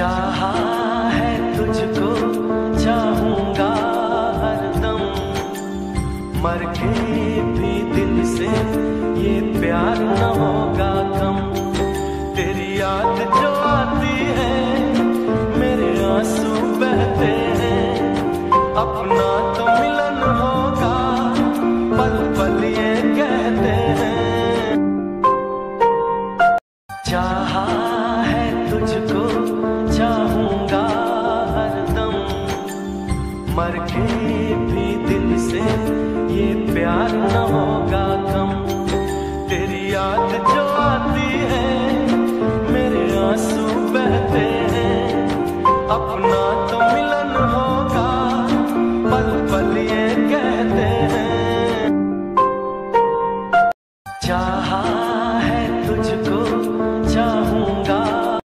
चाहा है चाहूँगा हरदम। मर से ये प्यार न होगा तेरी याद है, मेरे आँसू बहते हैं। अपना तो मिलन होगा, पल पल ये कहते हैं। चाहा मर के भी दिल से ये प्यार न होगा कम। तेरी याद जो आती है, मेरे आँसू बहते हैं। अपना तो मिलन होगा, पल पल ये कहते हैं। चार